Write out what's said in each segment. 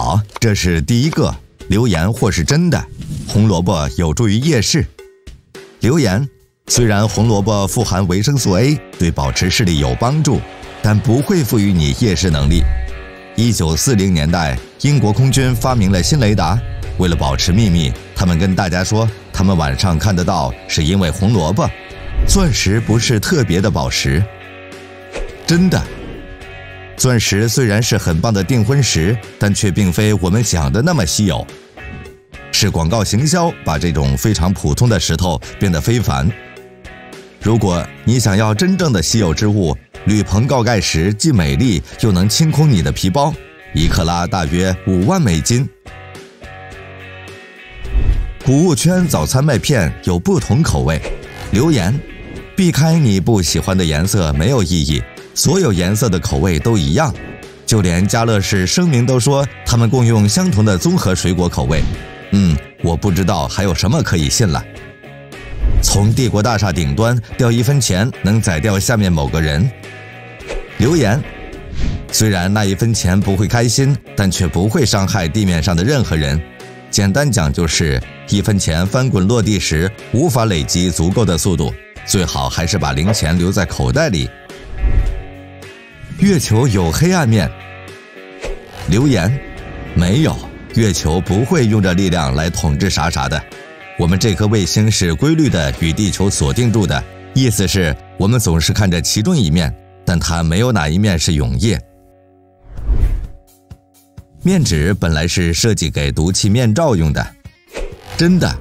好，这是第一个留言，或是真的。红萝卜有助于夜视。留言：虽然红萝卜富含维生素 A，对保持视力有帮助，但不会赋予你夜视能力。一九四零年代，英国空军发明了新雷达，为了保持秘密，他们跟大家说，他们晚上看得到，是因为红萝卜。钻石不是特别的宝石。真的。钻石虽然是很棒的订婚石，但却并非我们想的那么稀有。是广告行销把这种非常普通的石头变得非凡。如果你想要真正的稀有之物，铝硼锆钙石既美丽又能清空你的皮包，一克拉大约五万美金。谷物圈早餐麦片有不同口味。留言：避开你不喜欢的颜色没有意义。所有颜色的口味都一样，就连家乐氏声明都说他们共用相同的综合水果口味。嗯，我不知道还有什么可以信了。从帝国大厦顶端掉一分钱能宰掉下面某个人。留言：虽然那一分钱不会开心，但却不会伤害地面上的任何人。简单讲就是，一分钱翻滚落地时无法累积足够的速度，最好还是把零钱留在口袋里。月球有黑暗面。留言：没有，月球不会用这力量来统治啥啥的。我们这颗卫星是规律的与地球锁定住的，意思是我们总是看着其中一面，但它没有哪一面是永夜。面纸本来是设计给毒气面罩用的，真的？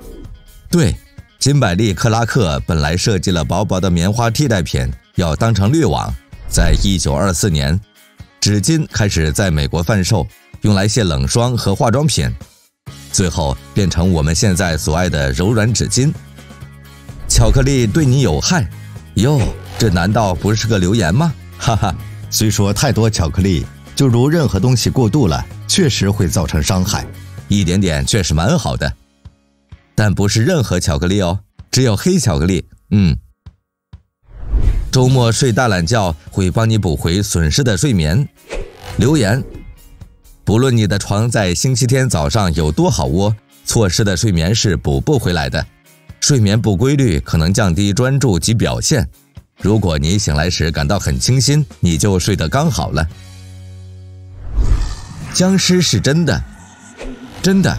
对，金百利克拉克本来设计了薄薄的棉花替代品，要当成滤网。在一九二四年，纸巾开始在美国贩售，用来卸冷霜和化妆品，最后变成我们现在所爱的柔软纸巾。巧克力对你有害？哟，这难道不是个留言吗？哈哈，虽说太多巧克力，就如任何东西过度了，确实会造成伤害。一点点确实蛮好的，但不是任何巧克力哦，只有黑巧克力。嗯。周末睡大懒觉会帮你补回损失的睡眠。留言：不论你的床在星期天早上有多好窝，错失的睡眠是补不回来的。睡眠不规律可能降低专注及表现。如果你醒来时感到很清新，你就睡得刚好了。僵尸是真的，真的，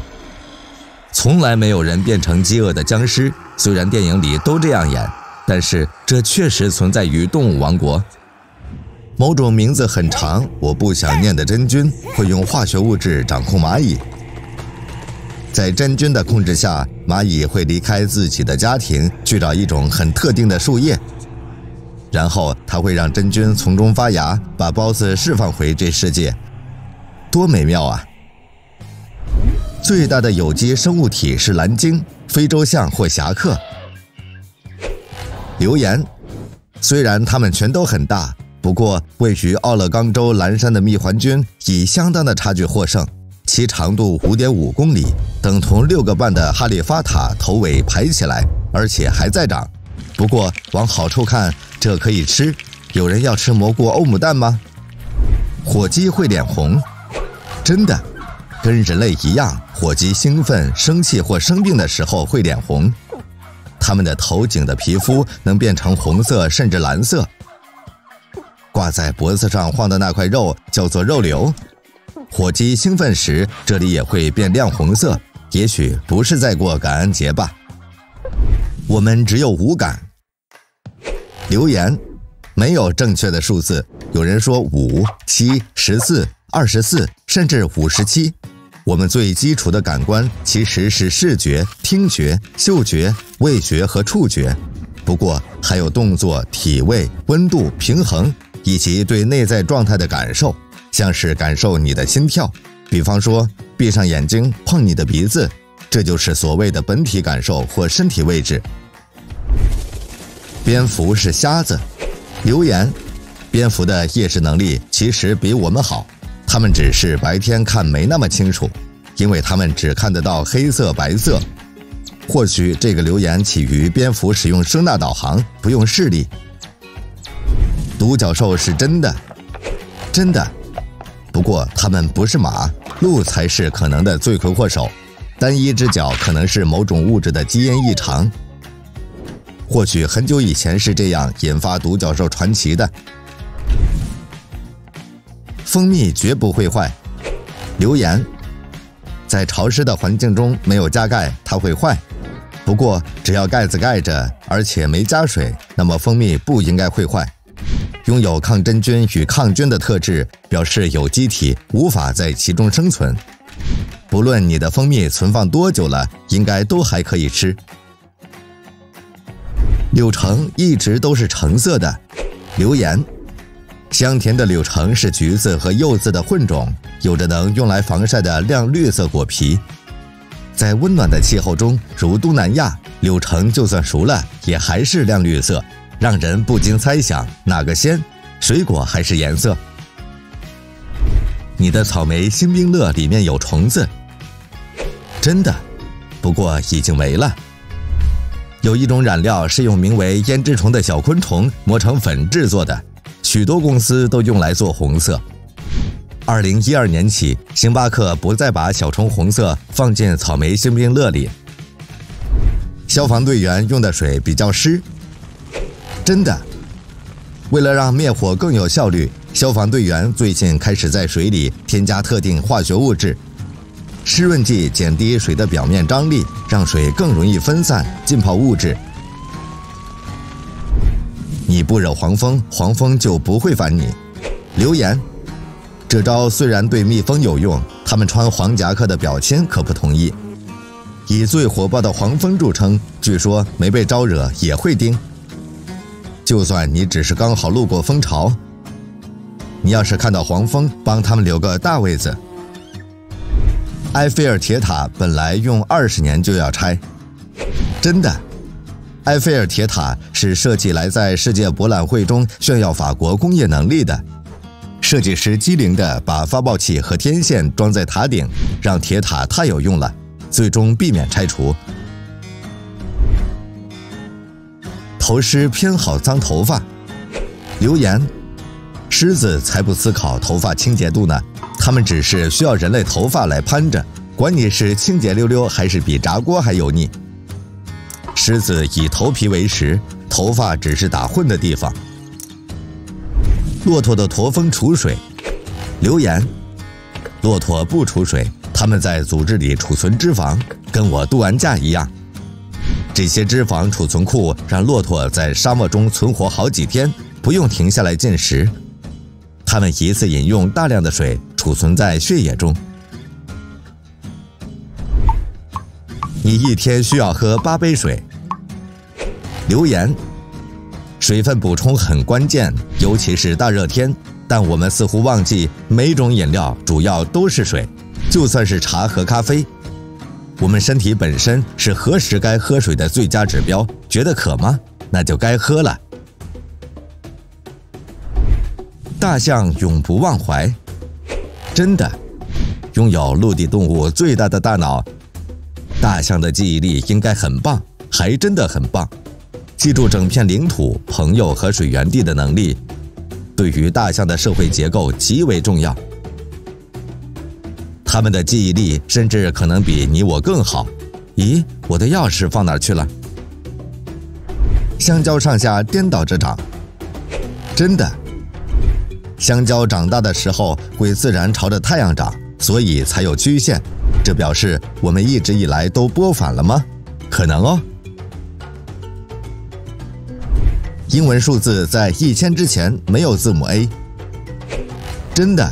从来没有人变成饥饿的僵尸，虽然电影里都这样演。但是这确实存在于动物王国。某种名字很长，我不想念的真菌会用化学物质掌控蚂蚁。在真菌的控制下，蚂蚁会离开自己的家庭，去找一种很特定的树叶，然后它会让真菌从中发芽，把孢子释放回这世界。多美妙啊！最大的有机生物体是蓝鲸、非洲象或侠客。留言，虽然它们全都很大，不过位于奥勒冈州蓝山的蜜环菌以相当的差距获胜，其长度五点五公里，等同六个半的哈利法塔头尾排起来，而且还在长。不过往好处看，这可以吃。有人要吃蘑菇欧姆蛋吗？火鸡会脸红，真的，跟人类一样，火鸡兴奋、生气或生病的时候会脸红。它们的头颈的皮肤能变成红色甚至蓝色，挂在脖子上晃的那块肉叫做肉瘤。火鸡兴奋时，这里也会变亮红色。也许不是在过感恩节吧？我们只有五感。留言，没有正确的数字。有人说五、七、十四、二十四，甚至五十七。我们最基础的感官其实是视觉、听觉、嗅觉、味觉和触觉，不过还有动作、体位、温度、平衡，以及对内在状态的感受，像是感受你的心跳。比方说，闭上眼睛碰你的鼻子，这就是所谓的本体感受或身体位置。蝙蝠是瞎子。留言：蝙蝠的夜视能力其实比我们好。他们只是白天看没那么清楚，因为他们只看得到黑色、白色。或许这个留言起于蝙蝠使用声纳导航，不用视力。独角兽是真的，真的。不过它们不是马，鹿才是可能的罪魁祸首。单一只脚可能是某种物质的基因异常，或许很久以前是这样引发独角兽传奇的。蜂蜜绝不会坏。留言：在潮湿的环境中没有加盖，它会坏。不过只要盖子盖着，而且没加水，那么蜂蜜不应该会坏。拥有抗真菌与抗菌的特质，表示有机体无法在其中生存。不论你的蜂蜜存放多久了，应该都还可以吃。柳橙一直都是橙色的。留言：香甜的柳橙是橘子和柚子的混种，有着能用来防晒的亮绿色果皮。在温暖的气候中，如东南亚，柳橙就算熟了，也还是亮绿色。让人不禁猜想哪个鲜，水果还是颜色？你的草莓星冰乐里面有虫子，真的，不过已经没了。有一种染料是用名为胭脂虫的小昆虫磨成粉制作的，许多公司都用来做红色。二零一二年起，星巴克不再把小虫红色放进草莓星冰乐里。消防队员用的水比较湿。真的，为了让灭火更有效率，消防队员最近开始在水里添加特定化学物质，湿润剂减低水的表面张力，让水更容易分散浸泡物质。你不惹黄蜂，黄蜂就不会烦你。留言：这招虽然对蜜蜂有用，他们穿黄夹克的表亲可不同意。以最火爆的黄蜂著称，据说没被招惹也会叮。就算你只是刚好路过蜂巢，你要是看到黄蜂，帮他们留个大位子。埃菲尔铁塔本来用二十年就要拆，真的。埃菲尔铁塔是设计来在世界博览会中炫耀法国工业能力的，设计师机灵的把发报器和天线装在塔顶，让铁塔太有用了，最终避免拆除。头虱偏好脏头发，留言：狮子才不思考头发清洁度呢，它们只是需要人类头发来攀着，管你是清洁溜溜还是比炸锅还油腻。狮子以头皮为食，头发只是打混的地方。骆驼的驼峰储水，留言：骆驼不储水，它们在组织里储存脂肪，跟我度完假一样。这些脂肪储存库让骆驼在沙漠中存活好几天，不用停下来进食。它们一次饮用大量的水，储存在血液中。你一天需要喝八杯水。留言：水分补充很关键，尤其是大热天。但我们似乎忘记，每种饮料主要都是水，就算是茶和咖啡。我们身体本身是何时该喝水的最佳指标。觉得渴吗？那就该喝了。大象永不忘怀，真的，拥有陆地动物最大的大脑，大象的记忆力应该很棒，还真的很棒。记住整片领土、朋友和水源地的能力，对于大象的社会结构极为重要。他们的记忆力甚至可能比你我更好。咦，我的钥匙放哪儿去了？香蕉上下颠倒着长，真的。香蕉长大的时候会自然朝着太阳长，所以才有曲线。这表示我们一直以来都播反了吗？可能哦。英文数字在一千之前没有字母 A，真的。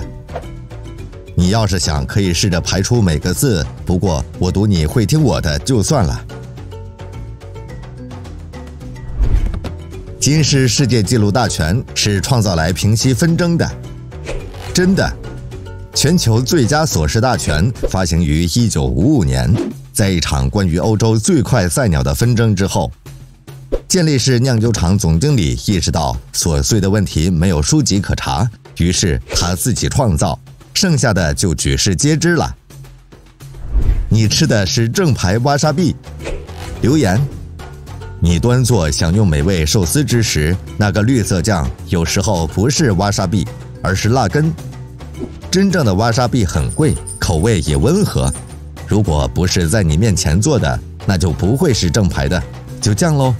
你要是想，可以试着排出每个字。不过我赌你会听我的就算了。金氏世界纪录大全是创造来平息纷争的，真的。全球最佳琐事大全发行于一九五五年，在一场关于欧洲最快赛鸟的纷争之后，健力士酿酒厂总经理意识到琐碎的问题没有书籍可查，于是他自己创造。剩下的就举世皆知了。你吃的是正牌瓦沙币。留言：你端坐享用美味寿司之时，那个绿色酱有时候不是瓦沙币，而是辣根。真正的瓦沙币很贵，口味也温和。如果不是在你面前做的，那就不会是正牌的。就酱喽。